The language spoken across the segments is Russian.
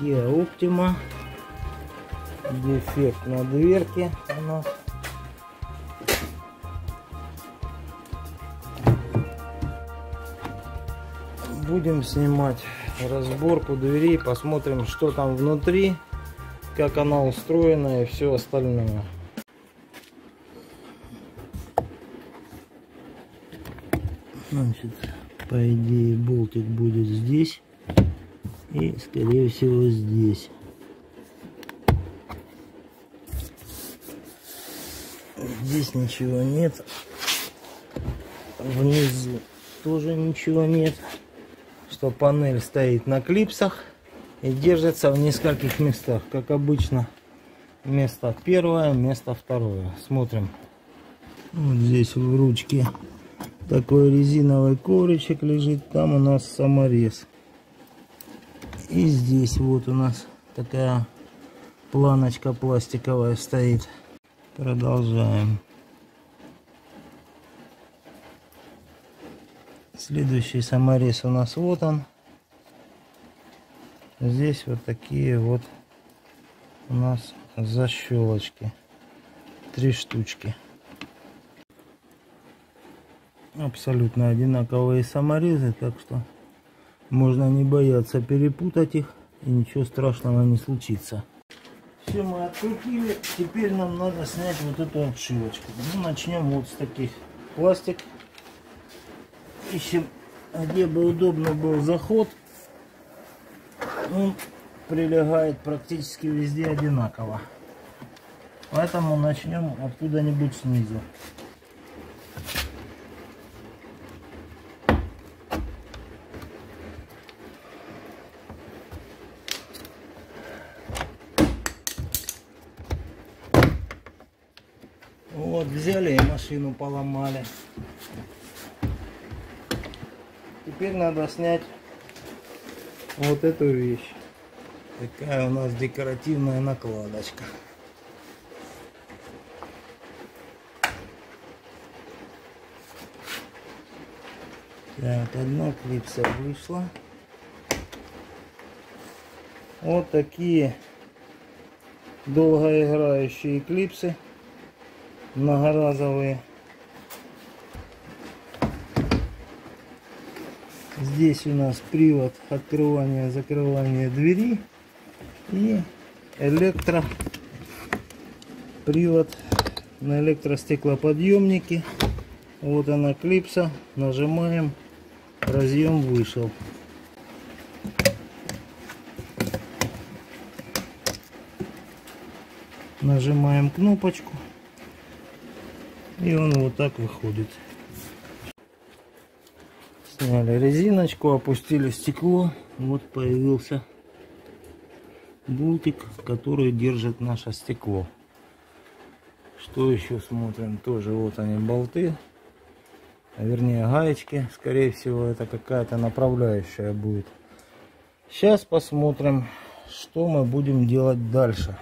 Kia Optima. Дефект на дверке у нас. Будем снимать разборку дверей, посмотрим, что там внутри, как она устроена и все остальное. Значит, по идее болтик будет здесь и скорее всего здесь. Здесь ничего нет. Внизу тоже ничего нет. Что панель стоит на клипсах и держится в нескольких местах. Как обычно. Место первое, место второе. Смотрим. Вот здесь в ручке такой резиновый ковричек лежит. Там у нас саморез. И здесь вот у нас такая планочка пластиковая стоит. Продолжаем. Следующий саморез у нас вот он. Здесь вот такие вот у нас защелочки. Три штучки. Абсолютно одинаковые саморезы, так что можно не бояться перепутать их и ничего страшного не случится. Все мы открутили. Теперь нам надо снять вот эту обшивочку. Ну, начнем вот с таких. Пластик. Ищем, где бы удобно был заход. Он прилегает практически везде одинаково. Поэтому начнем откуда-нибудь снизу. Вот, взяли и машину поломали. Теперь надо снять вот эту вещь. Такая у нас декоративная накладочка. Так, одна клипса вышла. Вот такие долгоиграющие клипсы многоразовые. Здесь у нас привод открывания закрывания двери и электро привод на электростеклоподъемнике. Вот она клипса, нажимаем, разъем вышел. Нажимаем кнопочку и он вот так выходит. Сняли резиночку, опустили стекло. Вот появился болтик, который держит наше стекло. Что еще смотрим? Тоже вот они болты. А вернее гаечки. Скорее всего это какая-то направляющая будет. Сейчас посмотрим, что мы будем делать дальше.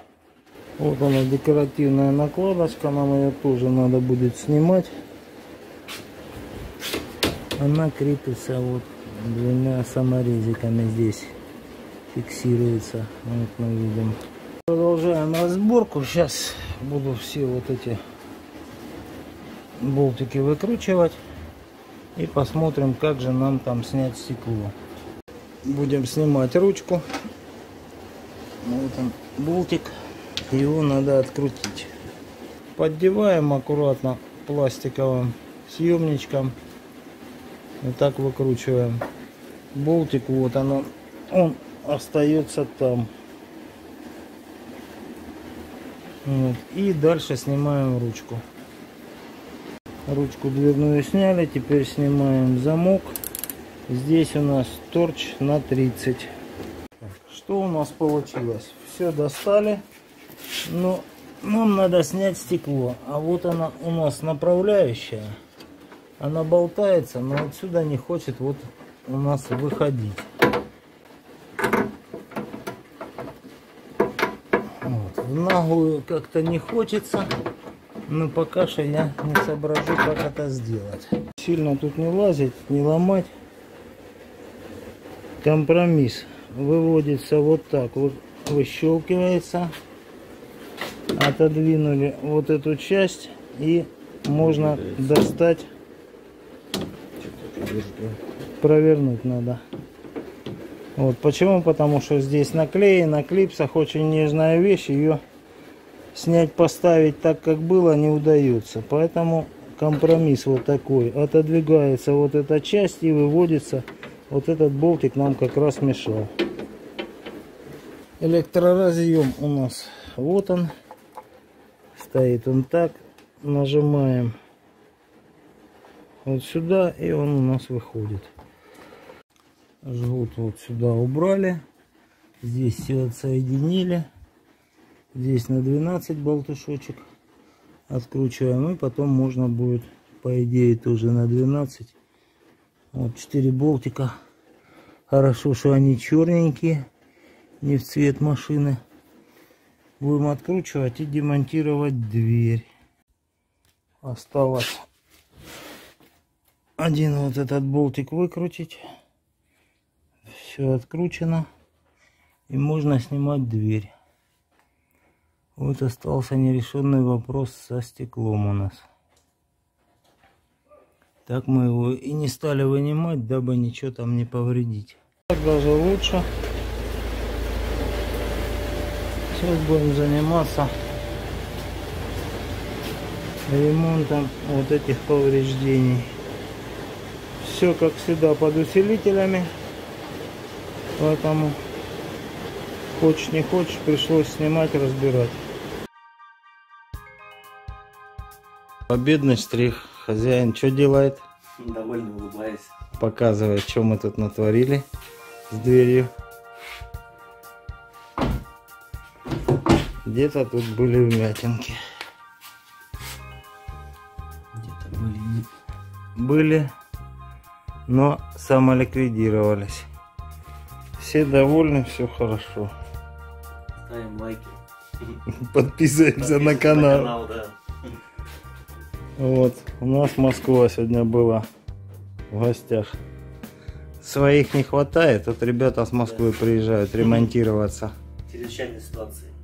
Вот она декоративная накладочка, нам ее тоже надо будет снимать. Она крепится вот двумя саморезиками здесь, фиксируется, вот мы видим. Продолжаем разборку, сейчас буду все вот эти болтики выкручивать и посмотрим, как же нам там снять стекло. Будем снимать ручку. Вот он болтик его надо открутить. Поддеваем аккуратно пластиковым съемничком. И так выкручиваем. Болтик вот оно, он остается там. Вот. И дальше снимаем ручку. Ручку дверную сняли, теперь снимаем замок. Здесь у нас торч на 30. Что у нас получилось? Все достали. Но нам надо снять стекло. А вот она у нас направляющая. Она болтается, но отсюда не хочет вот у нас выходить. Вот. В наглую как-то не хочется. Но пока что я не соображу, как это сделать. Сильно тут не лазить, не ломать. Компромисс. выводится вот так. Вот выщелкивается. Отодвинули вот эту часть и можно достать. Провернуть надо. Вот почему? Потому что здесь наклеен на клипсах очень нежная вещь. Ее снять, поставить так, как было, не удается. Поэтому компромисс вот такой. Отодвигается вот эта часть и выводится. Вот этот болтик нам как раз мешал. Электроразъем у нас вот он. Стоит он так. Нажимаем вот сюда и он у нас выходит. Жгут вот сюда убрали. Здесь все отсоединили. Здесь на 12 болтушочек откручиваем. И потом можно будет, по идее, тоже на 12. Вот 4 болтика. Хорошо, что они черненькие. Не в цвет машины. Будем откручивать и демонтировать дверь. Осталось один вот этот болтик выкрутить. Все откручено. И можно снимать дверь. Вот остался нерешенный вопрос со стеклом у нас. Так мы его и не стали вынимать, дабы ничего там не повредить. Так даже лучше. Сейчас будем заниматься ремонтом вот этих повреждений. Все как всегда под усилителями. Поэтому хочешь не хочешь пришлось снимать, разбирать. Победный штрих. Хозяин что делает? Довольно улыбаясь. Показывает, что мы тут натворили с дверью. Где-то тут были вмятинки. Где-то были, были, но самоликвидировались. Все довольны, все хорошо. Ставим лайки. Подписываемся на канал. На канал да. Вот, у нас Москва сегодня была в гостях. Своих не хватает, тут ребята с Москвы приезжают ремонтироваться. Чрезвычайной ситуации.